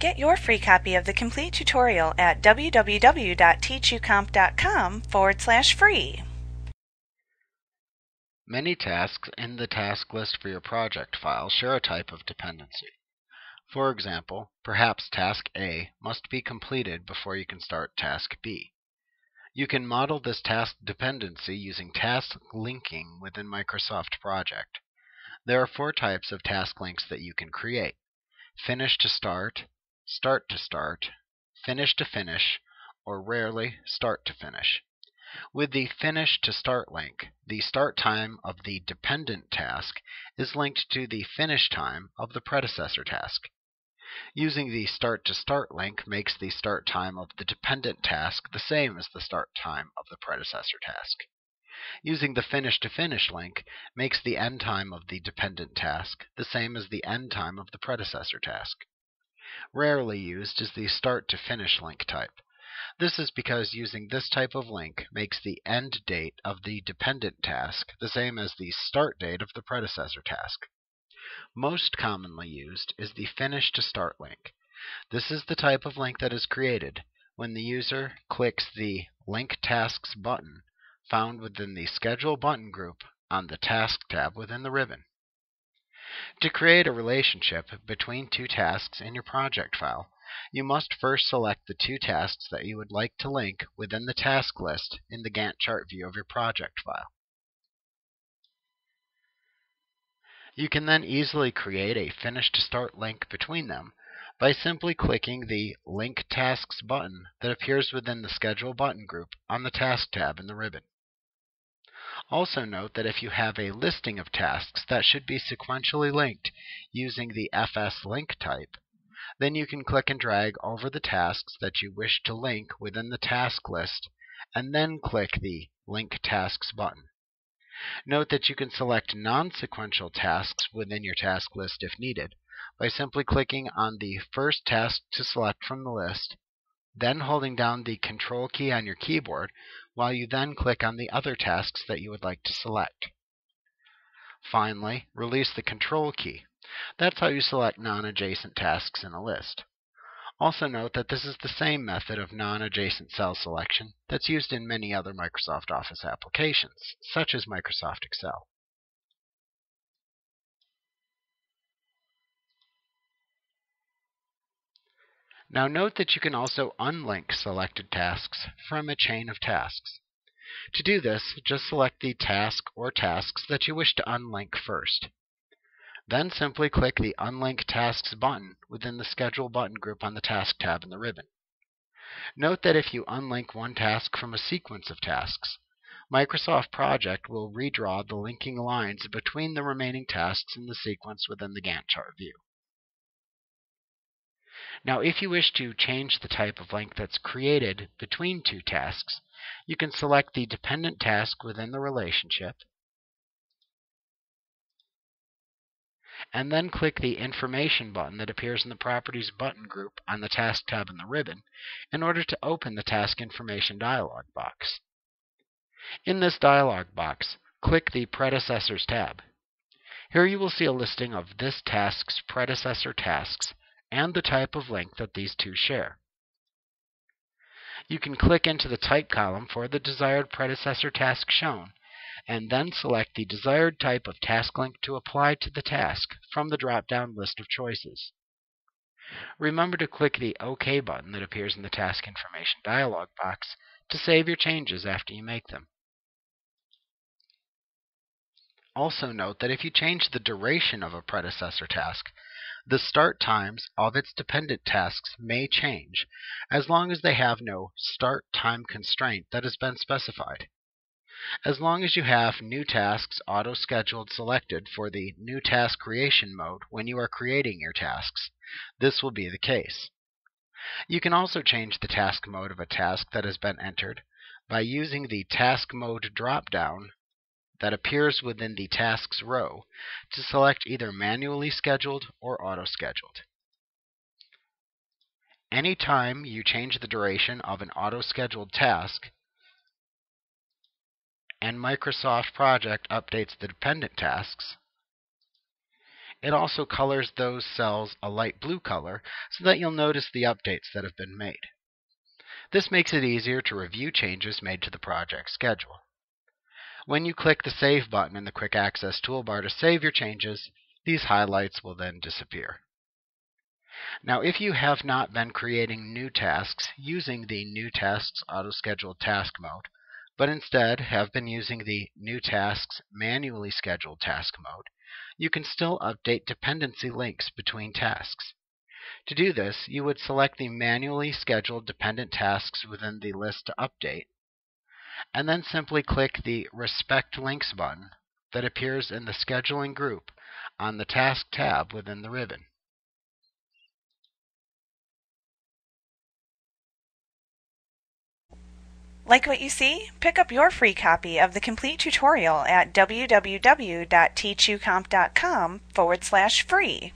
Get your free copy of the complete tutorial at www.teachucomp.com forward slash free. Many tasks in the task list for your project file share a type of dependency. For example, perhaps task A must be completed before you can start task B. You can model this task dependency using task linking within Microsoft Project. There are four types of task links that you can create. Finish to start, start to start, finish to finish, or rarely start to finish. With the finish to start link, the start time of the dependent task is linked to the finish time of the predecessor task. Using the start to start link makes the start time of the dependent task the same as the start time of the predecessor task. Using the finish to finish link makes the end time of the dependent task the same as the end time of the predecessor task. Rarely used is the start to finish link type. This is because using this type of link makes the end date of the dependent task the same as the start date of the predecessor task. Most commonly used is the finish to start link. This is the type of link that is created when the user clicks the Link Tasks button found within the Schedule button group on the Task tab within the ribbon. To create a relationship between two tasks in your project file, you must first select the two tasks that you would like to link within the task list in the Gantt chart view of your project file. You can then easily create a finish to start link between them by simply clicking the Link Tasks button that appears within the Schedule button group on the Task tab in the ribbon. Also note that if you have a listing of tasks that should be sequentially linked using the FS link type, then you can click and drag over the tasks that you wish to link within the task list and then click the Link Tasks button. Note that you can select non-sequential tasks within your task list if needed by simply clicking on the first task to select from the list, then holding down the Control key on your keyboard while you then click on the other tasks that you would like to select. Finally, release the Control key. That's how you select non-adjacent tasks in a list. Also note that this is the same method of non-adjacent cell selection that's used in many other Microsoft Office applications, such as Microsoft Excel. Now note that you can also unlink selected tasks from a chain of tasks. To do this, just select the task or tasks that you wish to unlink first. Then simply click the Unlink Tasks button within the Schedule button group on the Task tab in the ribbon. Note that if you unlink one task from a sequence of tasks, Microsoft Project will redraw the linking lines between the remaining tasks in the sequence within the Gantt chart view. Now, if you wish to change the type of link that's created between two tasks, you can select the dependent task within the relationship, and then click the Information button that appears in the Properties button group on the Task tab in the ribbon in order to open the Task Information dialog box. In this dialog box, click the Predecessors tab. Here you will see a listing of this task's predecessor tasks and the type of link that these two share. You can click into the type column for the desired predecessor task shown, and then select the desired type of task link to apply to the task from the drop-down list of choices. Remember to click the OK button that appears in the Task Information dialog box to save your changes after you make them. Also note that if you change the duration of a predecessor task, the start times of its dependent tasks may change, as long as they have no start time constraint that has been specified. As long as you have New Tasks Auto-Scheduled selected for the New Task Creation mode when you are creating your tasks, this will be the case. You can also change the task mode of a task that has been entered by using the Task Mode drop-down that appears within the Tasks row to select either Manually Scheduled or Auto-Scheduled. Anytime you change the duration of an auto-scheduled task and Microsoft Project updates the dependent tasks, It also colors those cells a light blue color so that you'll notice the updates that have been made. This makes it easier to review changes made to the project schedule. When you click the Save button in the Quick Access toolbar to save your changes, these highlights will then disappear. Now, if you have not been creating new tasks using the New Tasks Auto-Scheduled Task mode, but instead have been using the New Tasks Manually Scheduled Task mode, you can still update dependency links between tasks. To do this, you would select the manually scheduled dependent tasks within the list to update, and then simply click the Respect Links button that appears in the Scheduling group on the Task tab within the ribbon. Like what you see? Pick up your free copy of the complete tutorial at www.teachucomp.com forward slash free.